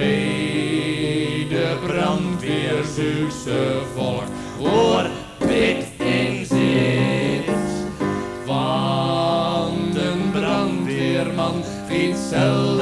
bij de brandweer volk. Hoor dit in zit, want een brandweerman vindt zelf